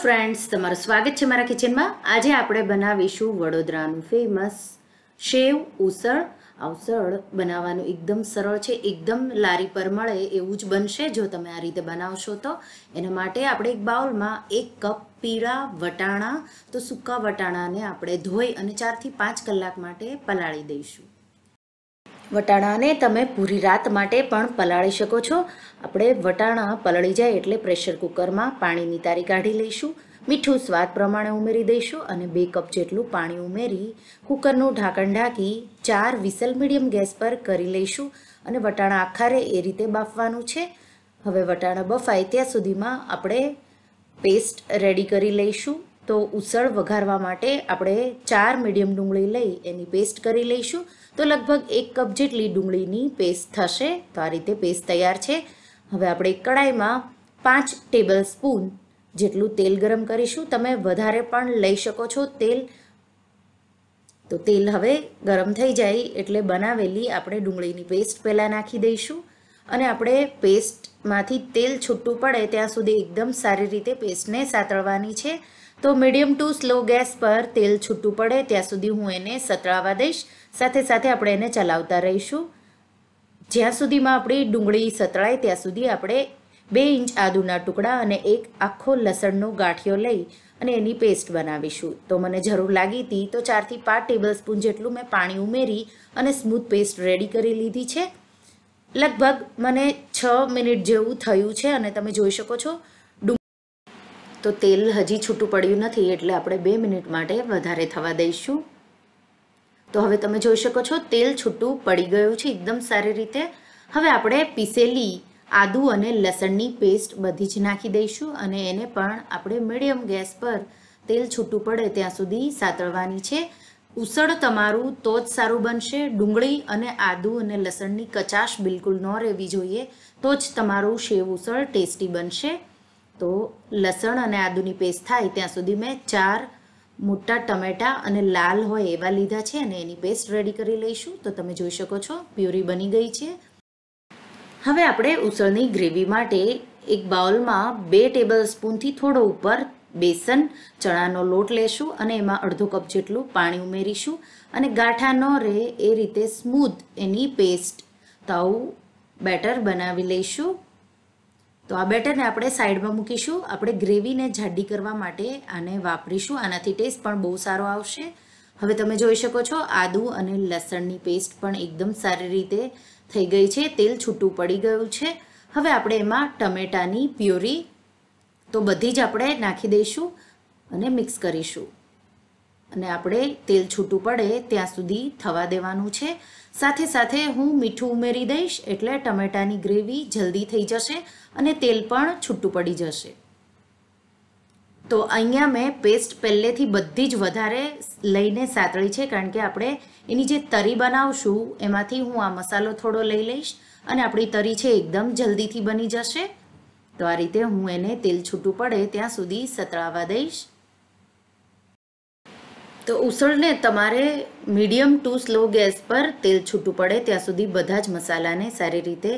Friends તમારું સ્વાગત છે મારા કિચનમાં આજે આપણે બનાવીશું વડોદરાનું ફેમસ શેવ ઉસળ. અવસળ બનાવવાનું એકદમ સરળ છે, એકદમ લારી પર મળે એવું જ બનશે. જો તમે આ રીતે બનાવશો તો એના માટે આપણે એક બાઉલમાં એક કપ પીળા વટાણા, તો સૂકા વટાણાને આપણે ધોઈ અને ચારથી પાંચ કલાક માટે પલાળી દઈશું. વટાણાને તમે પૂરી રાત માટે પણ પલાળી શકો છો. આપણે વટાણા પલળી જાય એટલે પ્રેશર કુકરમાં પાણીની તારી કાઢી લઈશું. મીઠું સ્વાદ પ્રમાણે ઉમેરી દઈશું અને બે કપ જેટલું પાણી ઉમેરી કુકરનું ઢાંકણ ઢાંકી ચાર વિસલ મીડિયમ ગેસ પર કરી લઈશું અને વટાણા આખારે એ રીતે બાફવાનું છે. હવે વટાણા બફાય ત્યાં સુધીમાં આપણે પેસ્ટ રેડી કરી લઈશું. તો ઉસળ વઘારવા માટે આપણે ચાર મીડિયમ ડુંગળી લઈ એની પેસ્ટ કરી લઈશું. તો લગભગ એક કપ જેટલી ડુંગળીની પેસ્ટ થશે. તો આ રીતે પેસ્ટ તૈયાર છે. હવે આપણે કડાઈમાં પાંચ ટેબલ સ્પૂન જેટલું તેલ ગરમ કરીશું. તમે વધારે પણ લઈ શકો છો તેલ. તો તેલ હવે ગરમ થઈ જાય એટલે બનાવેલી આપણે ડુંગળીની પેસ્ટ પહેલાં નાખી દઈશું. અને આપણે પેસ્ટમાંથી તેલ છૂટું પડે ત્યાં સુધી એકદમ સારી રીતે પેસ્ટને સાતળવાની છે. તો મીડિયમ ટુ સ્લો ગેસ પર તેલ છૂટું પડે ત્યાં સુધી હું એને સતળાવા દઈશ. સાથે સાથે આપણે એને ચલાવતા રહીશું. જ્યાં સુધીમાં આપણી ડુંગળી સતળાય ત્યાં સુધી આપણે બે ઇંચ આદુના ટુકડા અને એક આખો લસણનો ગાંઠિયો લઈ અને એની પેસ્ટ બનાવીશું. તો મને જરૂર લાગી હતી તો ચારથી પાંચ ટેબલ સ્પૂન જેટલું મેં પાણી ઉમેરી અને સ્મૂથ પેસ્ટ રેડી કરી લીધી છે. લગભગ મને છ મિનિટ જેવું થયું છે અને તમે જોઈ શકો છો તો તેલ હજી છૂટું પડ્યું નથી, એટલે આપણે બે મિનિટ માટે વધારે થવા દઈશું. તો હવે તમે જોઈ શકો છો, તેલ છૂટું પડી ગયું છે, એકદમ સારી રીતે. હવે આપણે પીસેલી આદુ અને લસણની પેસ્ટ બધી જ નાખી દઈશું અને એને પણ આપણે મીડિયમ ગેસ પર તેલ છૂટું પડે ત્યાં સુધી સાતળવાની છે. ઉસળ તમારું તો જ સારું બનશે, ડુંગળી અને આદુ અને લસણની કચાશ બિલકુલ ન રહેવી જોઈએ, તો જ તમારું શેવ ઉસળ ટેસ્ટી બનશે. તો લસણ અને આદુની પેસ્ટ થાય ત્યાં સુધી મેં ચાર મોટા ટમેટાં અને લાલ હોય એવા લીધા છે અને એની પેસ્ટ રેડી કરી લઈશું. તો તમે જોઈ શકો છો, પ્યુરી બની ગઈ છે. હવે આપણે ઉસળની ગ્રેવી માટે એક બાઉલમાં બે ટેબલ સ્પૂનથી થોડો ઉપર બેસન, ચણાનો લોટ લેશું અને એમાં અડધો કપ જેટલું પાણી ઉમેરીશું અને ગાંઠા ન રહે એ રીતે સ્મૂધ એની પેસ્ટ તાવું બેટર બનાવી લઈશું. તો આ બેટરને આપણે સાઈડમાં મૂકીશું. આપણે ગ્રેવીને જાડી કરવા માટે આને વાપરીશું. આનાથી ટેસ્ટ પણ બહુ સારો આવશે. હવે તમે જોઈ શકો છો, આદુ અને લસણની પેસ્ટ પણ એકદમ સારી રીતે થઈ ગઈ છે. તેલ છૂટું પડી ગયું છે. હવે આપણે એમાં ટમેટાની પ્યોરી તો બધી જ આપણે નાખી દઈશું અને મિક્સ કરીશું. અને આપણે તેલ છૂટું પડે ત્યાં સુધી થવા દેવાનું છે. સાથે સાથે હું મીઠું ઉમેરી દઈશ એટલે ટમેટાની ગ્રેવી જલ્દી થઈ જશે અને તેલ પણ છૂટું પડી જશે. તો અહીંયા મેં પેસ્ટ પહેલેથી બધી જ વધારે લઈને સાતળી છે કારણ કે આપણે એની જે તરી બનાવશું એમાંથી હું આ મસાલો થોડો લઈ લઈશ અને આપણી તરી છે એકદમ જલ્દીથી બની જશે. તો આ રીતે હું એને તેલ છૂટું પડે ત્યાં સુધી સતળાવા દઈશ. તો ઉસળને તમારે મીડિયમ ટુ સ્લો ગેસ પર તેલ છૂટું પડે ત્યાં સુધી બધા જ મસાલાને સારી રીતે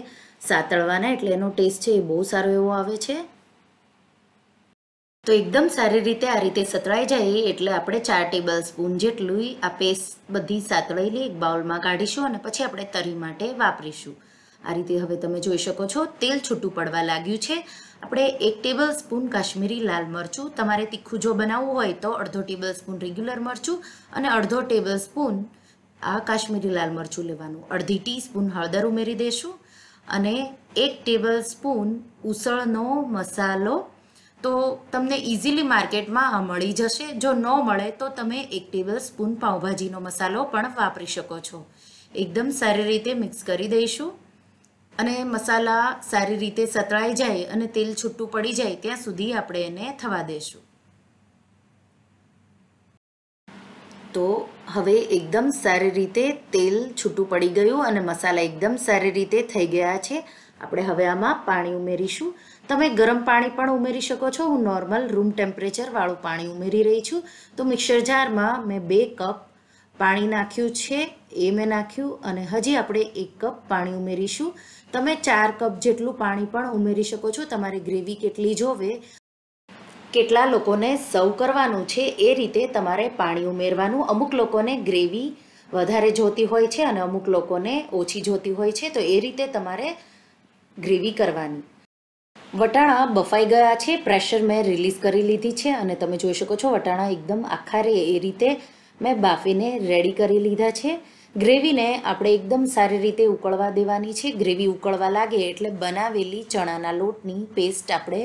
સાતળવાના, એટલે એનો ટેસ્ટ છે એ બહુ સારો એવો આવે છે. તો એકદમ સારી રીતે આ રીતે સતળાઈ જાય એટલે આપણે ચાર ટેબલ સ્પૂન જેટલું આ પેસ્ટ બધી સાતળેલી એક બાઉલમાં કાઢીશું અને પછી આપણે તરી માટે વાપરીશું. આ રીતે હવે તમે જોઈ શકો છો, તેલ છૂટું પડવા લાગ્યું છે. આપણે એક ટેબલ સ્પૂન કાશ્મીરી લાલ મરચું, તમારે તીખું જો બનાવવું હોય તો અડધો ટેબલ સ્પૂન રેગ્યુલર મરચું અને અડધો ટેબલ સ્પૂન આ કાશ્મીરી લાલ મરચું લેવાનું. અડધી ટીસ્પૂન હળદર ઉમેરી દઈશું અને એક ટેબલ સ્પૂન ઉસળનો મસાલો. તો તમને ઇઝીલી માર્કેટમાં મળી જશે. જો ન મળે તો તમે એક ટેબલ સ્પૂન પાઉંભાજીનો મસાલો પણ વાપરી શકો છો. એકદમ સારી રીતે મિક્સ કરી દઈશું. અને મસાલા સારી રીતે સતળાઈ જાય અને તેલ છૂટું પડી જાય, ત્યાં સુધી આપણે એને થવા દઈશું તો હવે એકદમ સારી રીતે તેલ છૂટું પડી ગયું અને મસાલા એકદમ સારી રીતે થઈ ગયા છે. આપણે હવે આમાં પાણી ઉમેરીશું. તમે ગરમ પાણી પણ ઉમેરી શકો છો. હું નોર્મલ રૂમ ટેમ્પરેચરવાળું પાણી ઉમેરી રહી છું. તો મિક્સર જારમાં મેં બે કપ પાણી નાખ્યું છે. એ મેં નાખ્યું અને હજી આપણે એક કપ પાણી ઉમેરીશું. તમે ચાર કપ જેટલું પાણી પણ ઉમેરી શકો છો. તમારી ગ્રેવી કેટલી જોવે, કેટલા લોકોને સર્વ કરવાનું છે, એ રીતે તમારે પાણી ઉમેરવાનું. અમુક લોકોને ગ્રેવી વધારે જોતી હોય છે અને અમુક લોકોને ઓછી જોતી હોય છે, તો એ રીતે તમારે ગ્રેવી કરવાની. વટાણા બફાઈ ગયા છે, પ્રેશર મેં રિલીઝ કરી લીધી છે અને તમે જોઈ શકો છો વટાણા એકદમ આખા રે એ રીતે મેં બાફીને રેડી કરી લીધા છે. ગ્રેવીને આપણે એકદમ સારી રીતે ઉકળવા દેવાની છે. ગ્રેવી ઉકળવા લાગે એટલે બનાવેલી ચણાના લોટની પેસ્ટ આપણે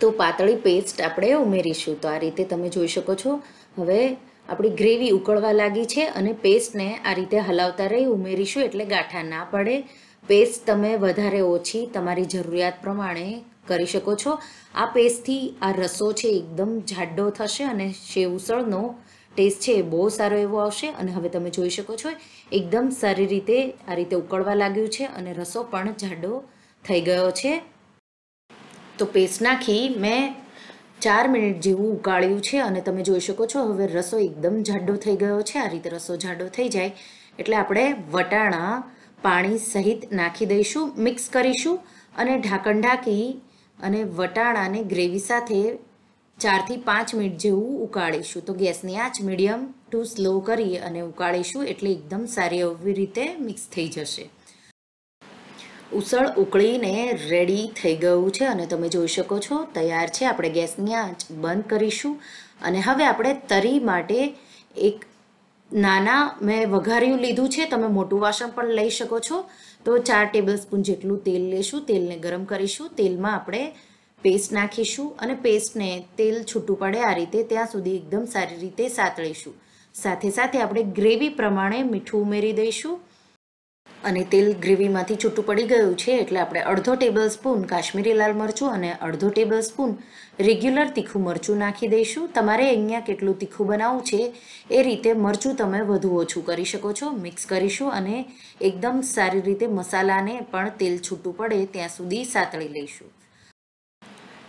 તો પાતળી પેસ્ટ આપણે ઉમેરીશું. તો આ રીતે તમે જોઈ શકો છો. હવે આપણી ગ્રેવી ઉકળવા લાગી છે અને પેસ્ટને આ રીતે હલાવતા રહી ઉમેરીશું એટલે ગાંઠા ના પડે. પેસ્ટ તમે વધારે ઓછી તમારી જરૂરિયાત પ્રમાણે કરી શકો છો. આ પેસ્ટથી આ રસો છે એકદમ જાડો થશે અને શેવ ઉસળનો ટેસ્ટ છે એ બહુ સારો એવો આવશે અને હવે તમે જોઈ શકો છો, એકદમ સારી રીતે આ રીતે ઉકળવા લાગ્યું છે અને રસો પણ જાડો થઈ ગયો છે. તો પેસ્ટ નાખી મેં ચાર મિનિટ જેવું ઉકાળ્યું છે અને તમે જોઈ શકો છો હવે રસો એકદમ જાડો થઈ ગયો છે, આ રીતે રસો જાડો થઈ જાય. એટલે આપણે વટાણા પાણી સહિત નાખી દઈશું, મિક્સ કરીશું અને ઢાંકણ ઢાંકી અને વટાણાને ગ્રેવી સાથે ચારથી પાંચ મિનિટ જેવું ઉકાળીશું. તો ગેસની આંચ મીડિયમ ટુ સ્લો કરી અને ઉકાળીશું એટલે એકદમ સારી એવી રીતે મિક્સ થઈ જશે. ઉસળ ઉકળીને રેડી થઈ ગયું છે અને તમે જોઈ શકો છો તૈયાર છે. આપણે ગેસની આંચ બંધ કરીશું અને હવે આપણે તરી માટે એક નાના મેં વઘાર્યું લીધું છે. તમે મોટું વાસણ પણ લઈ શકો છો. તો ચાર ટેબલ સ્પૂન જેટલું તેલ લેશું. તેલને ગરમ કરીશું. તેલમાં આપણે પેસ્ટ નાખીશું અને પેસ્ટને તેલ છૂટું પડે આ રીતે ત્યાં સુધી એકદમ સારી રીતે સાતળીશું. સાથે સાથે આપણે ગ્રેવી પ્રમાણે મીઠું ઉમેરી દઈશું. અને તેલ ગ્રેવીમાંથી છૂટું પડી ગયું છે એટલે આપણે અડધો ટેબલ સ્પૂન કાશ્મીરી લાલ મરચું અને અડધો ટેબલ સ્પૂન રેગ્યુલર તીખું મરચું નાખી દઈશું. તમારે અહીંયા કેટલું તીખું બનાવવું છે એ રીતે મરચું તમે વધુ ઓછું કરી શકો છો. મિક્સ કરીશું અને એકદમ સારી રીતે મસાલાને પણ તેલ છૂટું પડે ત્યાં સુધી સાતળી લઈશું.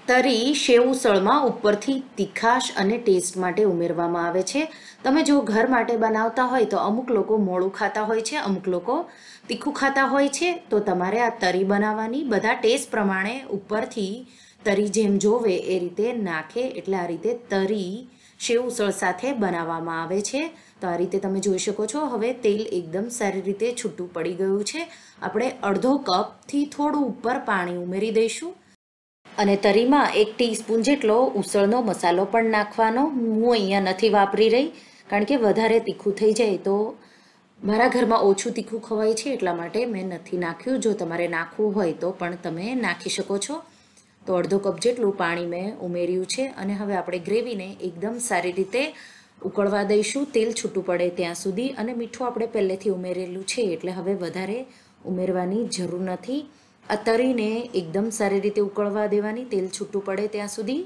તરી શેવ ઉસળમાં ઉપરથી તીખાશ અને ટેસ્ટ માટે ઉમેરવામાં આવે છે. તમે જો ઘર માટે બનાવતા હોય તો અમુક લોકો મોડું ખાતા હોય છે, અમુક લોકો તીખું ખાતા હોય છે. તો તમારે આ તરી બનાવવાની, બધા ટેસ્ટ પ્રમાણે ઉપરથી તરી જેમ જોવે એ રીતે નાખે. એટલે આ રીતે તરી શેવ ઉસળ સાથે બનાવવામાં આવે છે. તો આ રીતે તમે જોઈ શકો છો, હવે તેલ એકદમ સારી રીતે છૂટું પડી ગયું છે. આપણે અડધો કપથી થોડું ઉપર પાણી ઉમેરી દઈશું. અને તરીમાં એક ટીસ્પૂન જેટલો ઉસળનો મસાલો પણ નાખવાનો. હું અહીંયા નથી વાપરી રહી, કારણ કે વધારે તીખું થઈ જાય તો મારા ઘરમાં ઓછું તીખું ખવાય છે, એટલા માટે મેં નથી નાખ્યું. જો તમારે નાખવું હોય તો પણ તમે નાખી શકો છો. તો અડધો કપ જેટલું પાણી મેં ઉમેર્યું છે અને હવે આપણે ગ્રેવીને એકદમ સારી રીતે ઉકળવા દઈશું. તેલ છૂટું પડે ત્યાં સુધી અને મીઠું આપણે પહેલેથી ઉમેરેલું છે, એટલે હવે વધારે ઉમેરવાની જરૂર નથી. આ તરીને એકદમ સારી રીતે ઉકળવા દેવાની, તેલ છૂટું પડે ત્યાં સુધી.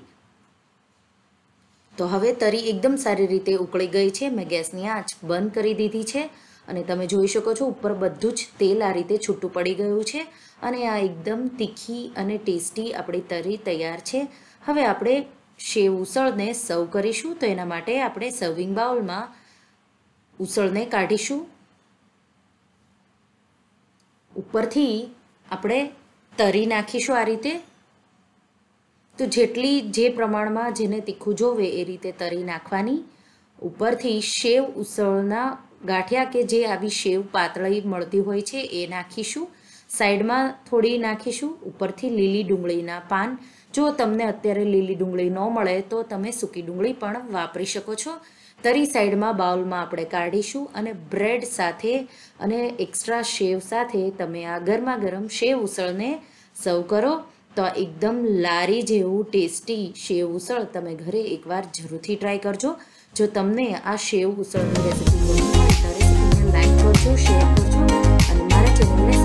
તો હવે તરી એકદમ સારી રીતે ઉકળી ગઈ છે. મેં ગેસની આંચ બંધ કરી દીધી છે અને તમે જોઈ શકો છો, ઉપર બધું જ તેલ આ રીતે છૂટું પડી ગયું છે અને આ એકદમ તીખી અને ટેસ્ટી આપણી તરી તૈયાર છે. હવે આપણે શેવ ઉસળને સર્વ કરીશું. તો એના માટે આપણે સર્વિંગ બાઉલમાં ઉસળને કાઢીશું. ઉપરથી આપણે તરી નાખીશું આ રીતે. તો જેટલી જે પ્રમાણમાં જેને તીખું જોવે એ રીતે તરી નાખવાની. ઉપરથી શેવ ઉસળના ગાંઠિયા કે જે આવી શેવ પાતળી મળતી હોય છે એ નાખીશું. સાઈડમાં થોડી નાખીશું. ઉપરથી લીલી ડુંગળીના પાન. જો તમને અત્યારે લીલી ડુંગળી ન મળે તો તમે સૂકી ડુંગળી પણ વાપરી શકો છો. તરી સાઈડમાં બાઉલમાં આપણે કાઢીશું અને બ્રેડ સાથે અને એક્સ્ટ્રા શેવ સાથે તમે આ ગરમા ગરમ શેવ ઉસળને સર્વ કરો. તો એકદમ લારી જેવું ટેસ્ટી શેવ ઉસળ તમે ઘરે એકવાર જરૂરથી ટ્રાય કરજો. જો તમને આ શેવ ઉસળની રેસીપી ગમી લાઈક કરજો શેર કરજો અને મારા ચેનલને